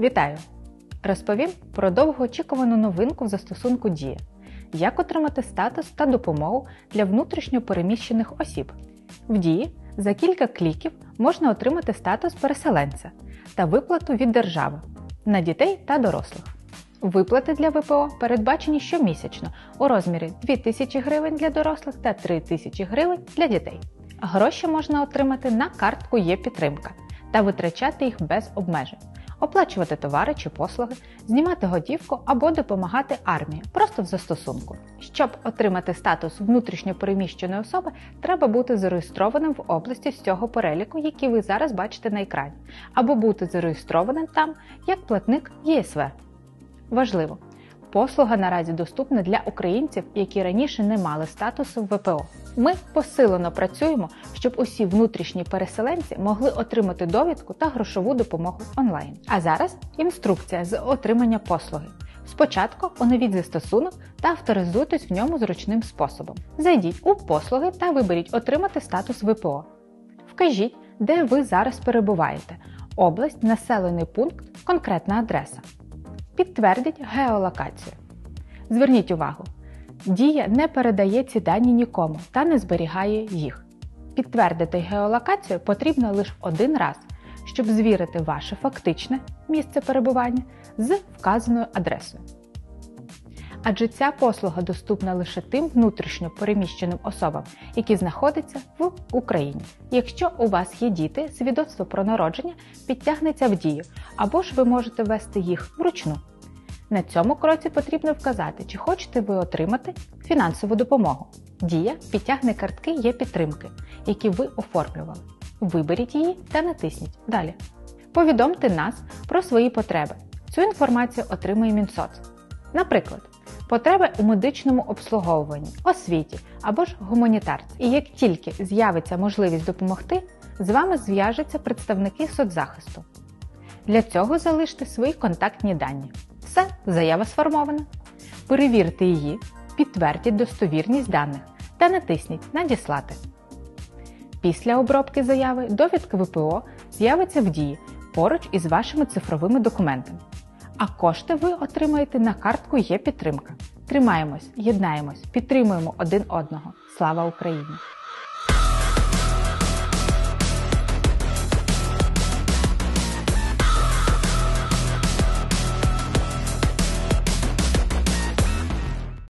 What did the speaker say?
Вітаю! Розповім про довгоочікувану новинку в застосунку Дія. Як отримати статус та допомогу для внутрішньо переміщених осіб. В Дії за кілька кліків можна отримати статус переселенця та виплату від держави на дітей та дорослих. Виплати для ВПО передбачені щомісячно у розмірі 2000 гривень для дорослих та 3000 гривень для дітей. Гроші можна отримати на картку Є підтримка та витрачати їх без обмежень, оплачувати товари чи послуги, знімати готівку або допомагати армії просто в застосунку. Щоб отримати статус внутрішньопереміщеної особи, треба бути зареєстрованим в області з цього переліку, який ви зараз бачите на екрані, або бути зареєстрованим там як платник ЄСВ. Важливо! Послуга наразі доступна для українців, які раніше не мали статусу ВПО. Ми посилено працюємо, щоб усі внутрішні переселенці могли отримати довідку та грошову допомогу онлайн. А зараз інструкція з отримання послуги. Спочатку оновіть застосунок та авторизуйтесь в ньому зручним способом. Зайдіть у послуги та виберіть Отримати статус ВПО. Вкажіть, де ви зараз перебуваєте: область, населений пункт, конкретна адреса. Підтвердіть геолокацію. Зверніть увагу, Дія не передає ці дані нікому та не зберігає їх. Підтвердити геолокацію потрібно лише один раз, щоб звірити ваше фактичне місце перебування з вказаною адресою. Адже ця послуга доступна лише тим внутрішньо переміщеним особам, які знаходяться в Україні. Якщо у вас є діти, свідоцтво про народження підтягнеться в дію, або ж ви можете ввести їх вручну. На цьому кроці потрібно вказати, чи хочете ви отримати фінансову допомогу. Дія підтягне картки є підтримки, які ви оформлювали. Виберіть її та натисніть Далі. Повідомте нас про свої потреби. Цю інформацію отримує Мінсоц. Наприклад, потреби у медичному обслуговуванні, освіті або ж гуманітарці. І як тільки з'явиться можливість допомогти, з вами зв'яжуться представники соцзахисту. Для цього залиште свої контактні дані. Все, заява сформована. Перевірте її, підтвердіть достовірність даних та натисніть Надіслати. Після обробки заяви довідка ВПО з'явиться в дії поруч із вашими цифровими документами. А кошти ви отримаєте на картку Є підтримка. Тримаємось, єднаємось, підтримуємо один одного. Слава Україні!